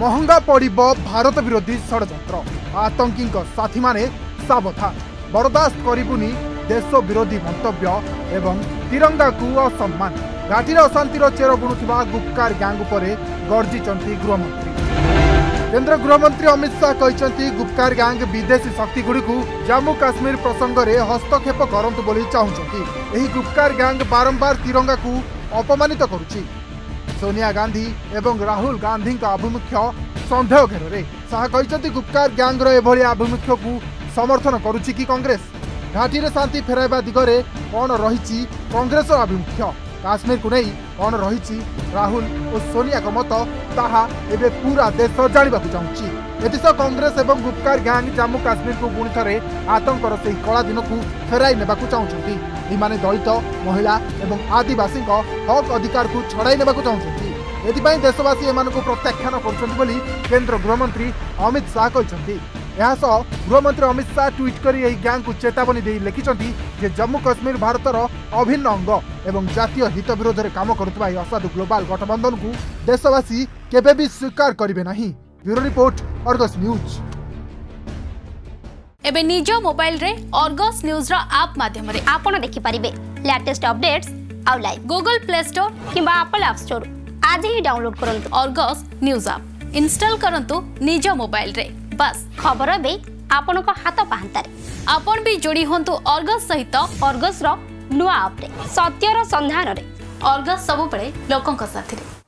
ମହଙ୍ଗା ପଡ଼ିବ ଭାରତ ବିରୋଧୀ ଷଡ଼ଯନ୍ତ୍ର ଆତଙ୍କୀଙ୍କ ସାଥୀମାନେ ସାବଧାନ ବରଦାସ୍ତ କରିବୁନି ଦେଶ ବିରୋଧୀ ମନ୍ତବ୍ୟ ଏବଂ ତିରଙ୍ଗାକୁ ଅସମ୍ମାନ ଘାଟିରେ ଅଶାନ୍ତିର ଚେର ବୁଣୁଥିବା ଗୁପକାର ଗ୍ୟାଙ୍ଗ ଉପରେ ଗର୍ଜିଛନ୍ତି ଗୃହମନ୍ତ୍ରୀ କେନ୍ଦ୍ର ଗୃହମନ୍ତ୍ରୀ ଅମିତ ଶାହ କହିଛନ୍ତି ଗୁପକାର ଗ୍ୟାଙ୍ଗ ବିଦେଶୀ ଶକ୍ତିଗୁଡ଼ିକୁ ଜାମ୍ମୁ କାଶ୍ମୀର ପ୍ରସଙ୍ଗରେ ହସ୍ତକ୍ଷେପ କରନ୍ତୁ ବୋଲି ଚାହୁଁଛନ୍ତି ଏହି ଗୁପକାର ଗ୍ୟାଙ୍ଗ ବାରମ୍ବାର ତିରଙ୍ଗାକୁ ଅପମାନିତ କରୁଛି सोनिया गांधी ଏବଂ ରାହୁଲ ଗାନ୍ଧୀଙ୍କ ଆଭିମୁଖ୍ୟ ସନ୍ଦେହ ଘେରରେ ଶାହା କହିଛନ୍ତି ଗୁପ୍କାର ଗ୍ୟାଙ୍ଗର ଏଭଳି ଆଭିମୁଖ୍ୟକୁ ସମର୍ଥନ କରୁଛି କି କଂଗ୍ରେସ ଘାଟିରେ ଶାନ୍ତି ଫେରାଇବା ଦିଗରେ କ'ଣ ରହିଛି କଂଗ୍ରେସର ଆଭିମୁଖ୍ୟ କାଶ୍ମୀରକୁ ନେଇ କ'ଣ ରହିଛି ରାହୁଲ ଓ ସୋନିଆଙ୍କ ମତ ତାହା ଏବେ ପୁରା ଦେଶ ଜାଣିବାକୁ ଚାହୁଁଛି ଏଥିସହ କଂଗ୍ରେସ ଏବଂ ଗୁପ୍କାର ଗ୍ୟାଙ୍ଗ ଜାମ୍ମୁ କାଶ୍ମୀରକୁ ପୁଣି ଥରେ ଆତଙ୍କର ସେହି କଳା ଦିନକୁ ଫେରାଇ ନେବାକୁ ଚାହୁଁଛନ୍ତି ଏମାନେ ଦଳିତ ମହିଳା ଏବଂ ଆଦିବାସୀଙ୍କ ହକ୍ ଅଧିକାରକୁ ଛଡ଼ାଇ ନେବାକୁ ଚାହୁଁଛନ୍ତି ଏଥିପାଇଁ ଦେଶବାସୀ ଏମାନଙ୍କୁ ପ୍ରତ୍ୟାଖ୍ୟାନ କରୁଛନ୍ତି ବୋଲି କେନ୍ଦ୍ର ଗୃହମନ୍ତ୍ରୀ ଅମିତ ଶାହା କହିଛନ୍ତି ଏହାସହ ଗୃହମନ୍ତ୍ରୀ ଅମିତ ଶାହା ଟ୍ୱିଟ୍ କରି ଏହି ଗ୍ୟାଙ୍ଗକୁ ଚେତାବନୀ ଦେଇ ଲେଖିଛନ୍ତି ଯେ ଜମ୍ମୁ କାଶ୍ମୀର ଭାରତର ଅଭିନ୍ନ ଅଙ୍ଗ ଏବଂ ଜାତୀୟ ହିତ ବିରୋଧରେ କାମ କରୁଥିବା ଏହି ଅସାଧୁ ଗ୍ଲୋବାଲ ଗଠବନ୍ଧନକୁ ଦେଶବାସୀ କେବେ ବି ସ୍ୱୀକାର କରିବେ ନାହିଁ ब्यूरो रिपोर्ट अर्गस न्यूज ଏବେ ନିଜ ମୋବାଇଲରେ ଅର୍ଗସ୍ ନ୍ୟୁଜ୍ର ଆପ୍ ମାଧ୍ୟମରେ ଆପଣ ଦେଖିପାରିବେ ଲାଟେଷ୍ଟ ଅପଡେଟ୍ସ ଆଉ ଲାଇଭ୍ ଗୁଗଲ ପ୍ଲେ ଷ୍ଟୋର କିମ୍ବା ଆପଲ୍ ଆପ୍ ଷ୍ଟୋର ଆଜି ହିଁ ଡାଉନଲୋଡ୍ କରନ୍ତୁ ଅର୍ଗସ୍ ନ୍ୟୁଜ୍ ଆପ୍ ଇନଷ୍ଟଲ କରନ୍ତୁ ନିଜ ମୋବାଇଲରେ ବାସ୍ ଖବର ଏବେ ଆପଣଙ୍କ ହାତ ପାହାନ୍ତାରେ ଆପଣ ବି ଯୋଡ଼ି ହୁଅନ୍ତୁ ଅର୍ଗସ୍ ସହିତ ଅର୍ଗସ୍ର ନୂଆ ଆପ୍ରେ ସତ୍ୟର ସନ୍ଧାନରେ ଅର୍ଗସ୍ ସବୁବେଳେ ଲୋକଙ୍କ ସାଥିରେ